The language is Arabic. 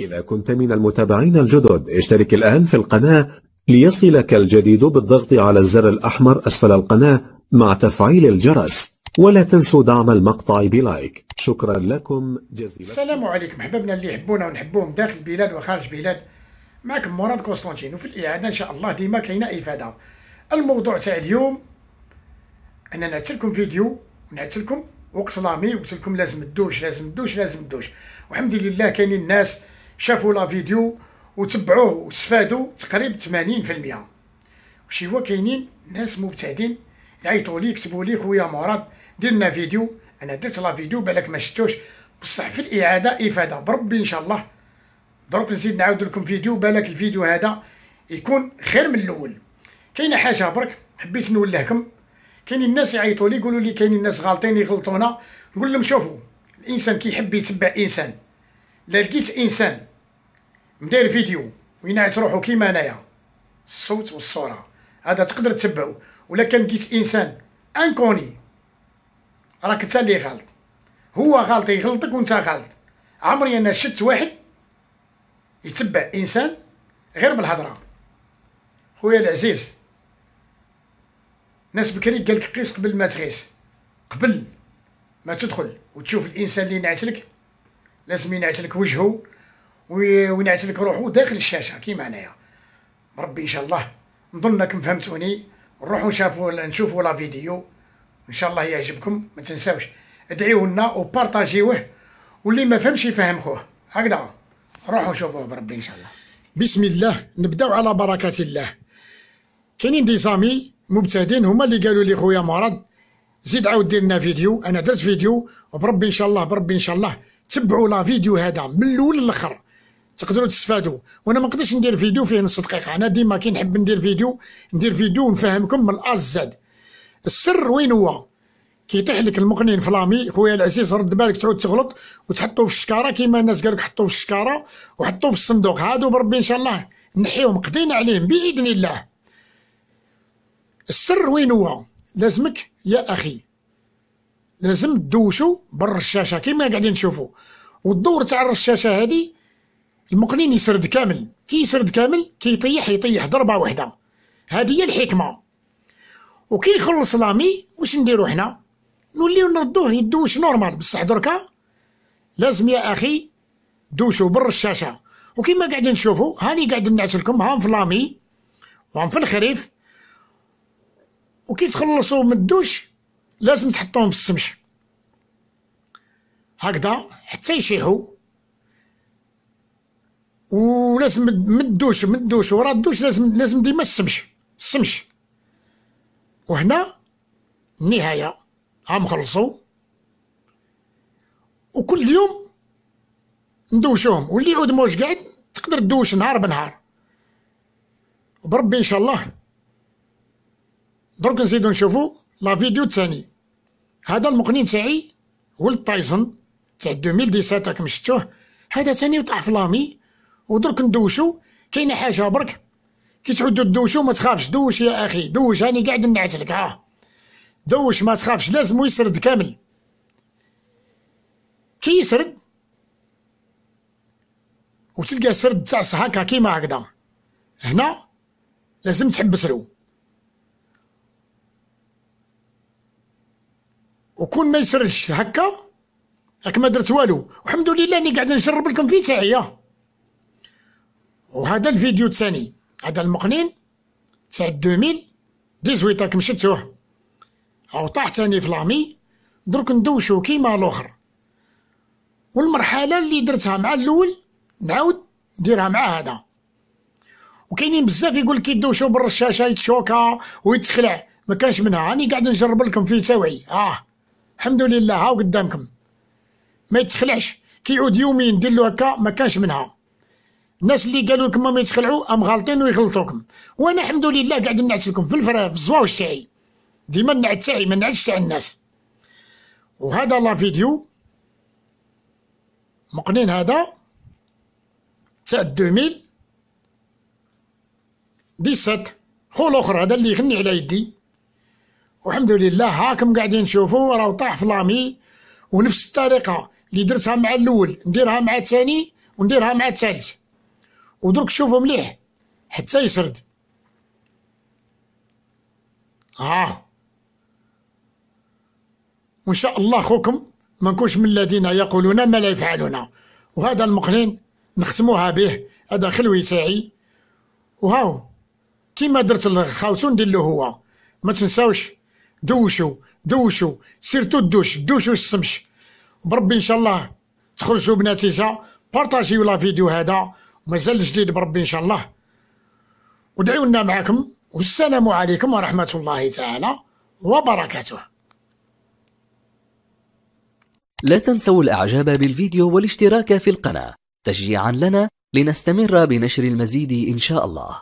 إذا كنت من المتابعين الجدد اشترك الآن في القناة ليصلك الجديد بالضغط على الزر الأحمر أسفل القناة مع تفعيل الجرس. ولا تنسوا دعم المقطع ب like. شكرا لكم. جزيلا. السلام عليكم. أحبابنا اللي يحبونا ونحبوهم داخل البلاد وخارج البلاد معكم مراد قسطنطين وفي الإعادة إن شاء الله ديما كاينة إفادة. الموضوع تاع اليوم أنا نعت لكم فيديو ونعت لكم وقت la mue وقلت لكم لازم تدوش لازم تدوش لازم تدوش. والحمد لله كاينين الناس شافوا la vidéo وتبعوه واستفادوا تقريبا 80% وشي هو كاينين ناس مبتعدين يعيطوا لي يكتبوا لي خويا مراد دير لنا فيديو أنا درت la vidéo بالك ما شفتوش. بصح في الإعادة إفادة. بربي إن شاء الله. دروك نزيد نعاود لكم فيديو بالك الفيديو هذا يكون خير من الأول. كاينة حاجة برك؟ حبيت نولهكم كاينين الناس يعيطوا لي يقولوا لي كاينين الناس غالطين يغلطونا. نقول لهم شوفوا الإنسان كيحب يتبع إنسان. لا لقيت إنسان. مدير فيديو وينعت روحو كيما انايا. الصوت والصورة. هذا تقدر تتبعو. ولا كان لقيت إنسان أنكوني. راك انت اللي غلط. هو غلط يغلطك وانت غلط. عمري أنا شفت واحد يتبع إنسان غير بالهضرة. خويا العزيز ناس بكري قال لك قيس قبل ما تغيس. قبل ما تدخل وتشوف الإنسان اللي ينعت لك لازم ينعت لك وجهه وينعت لك روحه داخل الشاشة كيما انايا ربي إن شاء الله نظنكم فهمتوني نروحوا نشوفوا نشوفوا لا فيديو. إن شاء الله يعجبكم ما تنساوش. ادعيو لنا وبارطاجيوه. واللي ما فهمش يفهم خوه هكذا. روحوا شوفوه بربي إن شاء الله. بسم الله. نبداو على بركة الله. كاينين des amis مبتدئين هما اللي قالوا لي خويا مرض. زيد عاود دير لنا فيديو. أنا درت فيديو. وبربي إن شاء الله بربي إن شاء الله تبعوا la vidéo هذا من الأول للأخر. تقدروا تستفادوا. وأنا ما نقدرش ندير فيديو فيه نص دقيقة. أنا ديما كي نحب ندير فيديو. ندير فيديو ونفهمكم من الألف للزاد السر وين هو؟ كيطيح لك المقنين ف la mue. خويا العزيز رد بالك تعود تغلط وتحطوه في الشكارة. كيما الناس قالك حطوه في الشكارة وحطوه في الصندوق. هادو بربي إن شاء الله نحيهم قضينا عليهم بإذن الله. السر وين هو؟ لازمك يا أخي لازم تدوشوا بر الشاشه كيما قاعدين نشوفوا. والدور تاع الرشاشة هذه المقنين يسرد كامل. كي يسرد كامل كي يطيح يطيح ضربة واحدة. هذه هي الحكمة. وكي يخلص لامي واش نديرو حنا؟ نوليو نردوه يدوش normal. بصح دركا لازم يا أخي دوشوا بالرشاشة. وكيما قاعدين نشوفوا هاني قاعد نعت لكم هام في la mue وهم في الخريف. وكي تخلصوا من الدوش لازم تحطوهم في السمش. هكذا حتى يشيحوا ولازم من الدوش من الدوش ورا الدوش لازم لازم ديما السمش السمش وهنا النهايه هم خلصوا. وكل يوم ندوشوهم. واللي يعود موش قاعد تقدر تدوش نهار بنهار. وبربي إن شاء الله. درك نزيدو نشوفو. لا فيديو الثاني هذا المقنين تاعي. ولد تايسون تاع 2017 راكم شفتوه هذا ثاني وطاح في لامي ودرك ندوشو. كاينة حاجة برك؟ كي تعودو تدوشو ما تخافش. دوش يا أخي دوش. هاني قاعد نعت لك ها. دوش ما تخافش. لازم يسرد كامل. كي يسرد؟ وتلقى سرد تاع هكا كيما هكذا. هنا لازم تحبس له وكون ما يسردش هكا راك ما درت والو. والحمد لله إني قاعد نشرب لكم فيه تاعي وهذا الفيديو الثاني. هذا المقنين تاع 2018 راكم شفتوه. أو طاح تاني في لامي درك ندوشو كيما الأخر. والمرحلة اللي درتها مع الأول نعاود نديرها مع هذا. وكاينين بزاف يقول لك يدوشو بالرشاشة يتشوكا ويتخلع. ما كانش منها. راني قاعد نجرب لكم فيه توعي آه الحمد لله. هاو قدامكم. ما يتخلعش. كي يعود يومين ندير له هكا ما كانش منها. الناس اللي قالوا لكم ما يتخلعوا أم غالطين ويغلطوكم. وأنا الحمد لله قاعد نعس لكم في الفرا في الزواج تاعي ديما نعت تاعي ما نعتش تاع الناس. وهذا لا فيديو. مقنين هذا. تاع 2017 خو الآخر هذا اللي يغني على يدي. والحمد لله هاكم قاعدين تشوفوا راه طاح في لامي. ونفس الطريقة اللي درتها مع الأول نديرها مع الثاني ونديرها مع الثالث. ودرك شوفوا مليح حتى يسرد. ها وإن شاء الله خوكم ما نكونش من الذين يقولون ما لا يفعلون. وهذا المقنين نختموها به هذا خلوي تاعي وهاو كيما درت الخاوة سو ندير له هو. ما تنساوش دوشوا دوشوا surtout الدوش دوشوا السمش. بربي إن شاء الله تخرجوا بنتيجة partagiو la vidéo هذا. ومازال جديد بربي إن شاء الله. ودعيوا لنا معكم والسلام عليكم ورحمة الله تعالى وبركاته. لا تنسوا الإعجاب بالفيديو والاشتراك في القناة. تشجيعا لنا لنستمر بنشر المزيد إن شاء الله.